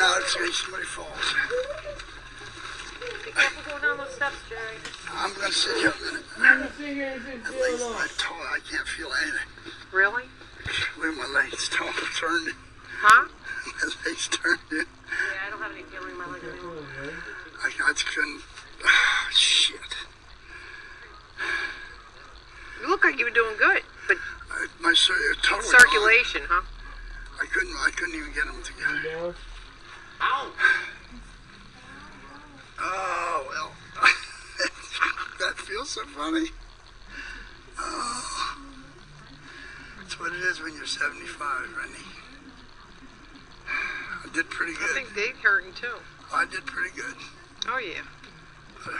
I'm just getting out in somebody falls. Be careful going down those steps, Jerry. I'm gonna sit here a minute. You can sit here and sit My still legs, my toe, I can't feel anything. Really? Where my legs toe turned. Huh? My legs turned in. Yeah, I don't have any feeling in my legs anymore. I, I just couldn't. Ah, shit. You look like you were doing good, but I, my cir- toe. was circulation, huh? I couldn't. I couldn't even get them together. Ow! Oh well. that feels so funny. Oh. That's what it is when you're 75, Renny. I did pretty good. I think they're hurting too. Oh, I did pretty good. Oh yeah.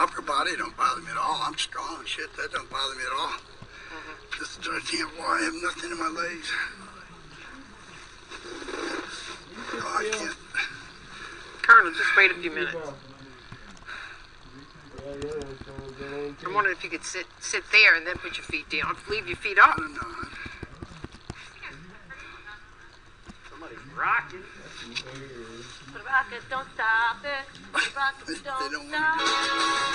Upper body don't bother me at all. I'm strong and shit. That don't bother me at all. Mm-hmm. Just I can't. Why I have nothing in my legs. Can't. Colonel, just wait a few minutes. Yeah, yeah, that's what we're doing, too. I'm wondering if you could sit sit there and then put your feet down. Leave your feet I up. don't. Somebody's rocking. There. The rockets don't stop it. The rockets don't don't want stop.